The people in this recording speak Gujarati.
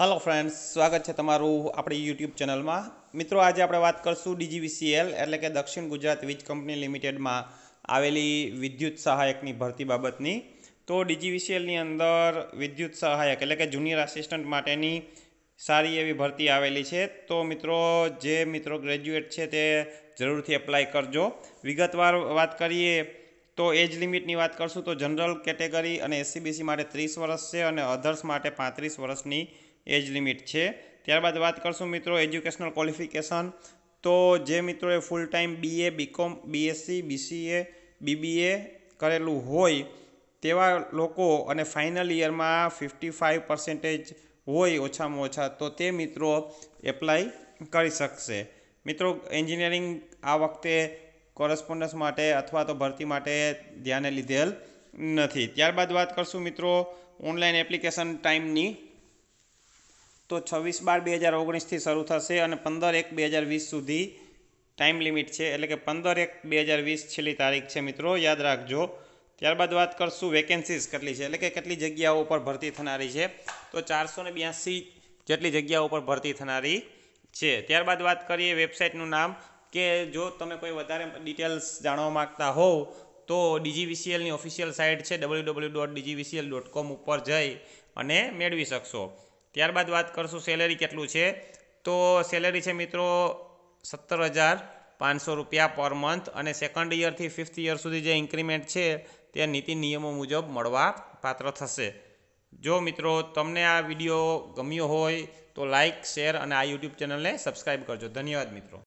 હલો ફ્રેન્ડ્સ સ્વાગત છે તમારું આપણી યુટ્યુબ ચેનલમાં. મિત્રો, આજે આપણે વાત કરશું ડીજીવીસીએલ, એટલે કે દક્ષિણ ગુજરાત વીજ કંપની લિમિટેડમાં આવેલી વિદ્યુત સહાયકની ભરતી બાબતની. તો ડીજીવીસીએલની અંદર વિદ્યુત સહાયક, એટલે કે જુનિયર આસિસ્ટન્ટ માટેની સારી એવી ભરતી આવેલી છે. તો મિત્રો, જે મિત્રો ગ્રેજ્યુએટ છે તે જરૂરથી એપ્લાય કરજો. વિગતવાર વાત કરીએ તો એજ લિમિટની વાત કરશું તો જનરલ કેટેગરી અને એસસીબીસી માટે ત્રીસ વર્ષ છે અને અધર્સ માટે પાંત્રીસ વર્ષની એજ લિમિટ છે. ત્યારબાદ વાત કરશું મિત્રો એજ્યુકેશનલ ક્વોલિફિકેશન. તો જે મિત્રોએ full time BA BCom BSc BCA BBA કરેલું હોય, તેવા લોકો અને ફાઇનલ યરમાં ફિફ્ટી ફાઇવ પર્સન્ટેજ હોય ઓછામાં ઓછા, તો તે મિત્રો એપ્લાય કરી શકશે. મિત્રો એન્જિનિયરિંગ આ વખતે કોરસ્પોન્ડન્સ માટે અથવા તો ભરતી માટે ધ્યાને લીધેલ નથી. ત્યારબાદ વાત કરશું મિત્રો ઓનલાઈન એપ્લિકેશન ટાઈમની તો છવ્વીસ બાર બે હજાર ઓગણીસથી શરૂ થશે અને પંદર એક બે હજાર વીસ સુધી ટાઈમ લિમિટ છે. એટલે કે પંદર એક બે હજાર વીસ છેલ્લી તારીખ છે મિત્રો, યાદ રાખજો. ત્યારબાદ વાત કરશું વેકેન્સીઝ કેટલી છે. એટલે કે કેટલી જગ્યાઓ ઉપર ભરતી થનારી છે. તો ચારસો ને બ્યાસી જેટલી જગ્યાઓ ઉપર ભરતી થનારી છે. ત્યારબાદ વાત કરીએ વેબસાઇટનું નામ, કે જો તમે કોઈ વધારે ડિટેલ્સ જાણવા માગતા હોવ, તો ડીજીવીસીએલની ઓફિશિયલ સાઇટ છે W W dot DGVCL dot com ઉપર જઈ અને મેળવી શકશો. ત્યારબાદ વાત કરશું સેલેરી કેટલું છે. તો સેલેરી છે મિત્રો સત્તર હજાર પાંચસો રૂપિયા પર મંથ અને સેકન્ડ યરથી ફિફ્થ યર સુધી જે ઇન્ક્રીમેન્ટ છે તે નીતિ નિયમો મુજબ મળવા પાત્ર થશે. જો મિત્રો તમને આ વીડિયો ગમ્યો હોય તો લાઇક શેર અને આ યુટ્યુબ ચેનલને સબસ્ક્રાઈબ કરજો. ધન્યવાદ મિત્રો.